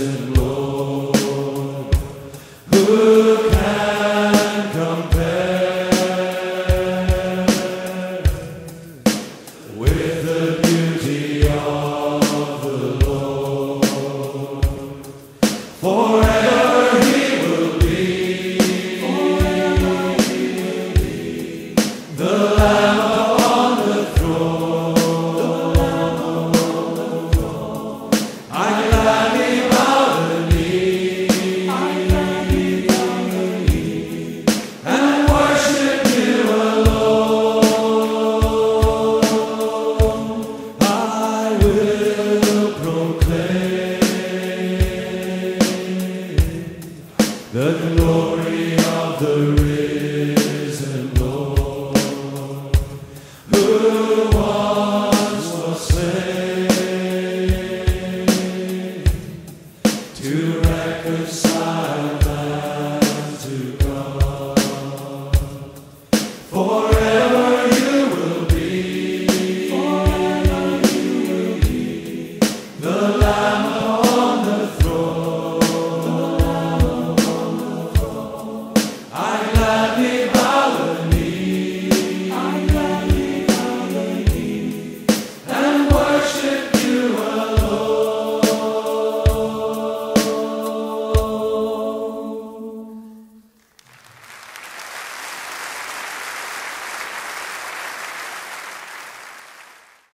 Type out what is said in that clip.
and Lord. the glory of the risen Lord, who once was slain to reconcile man.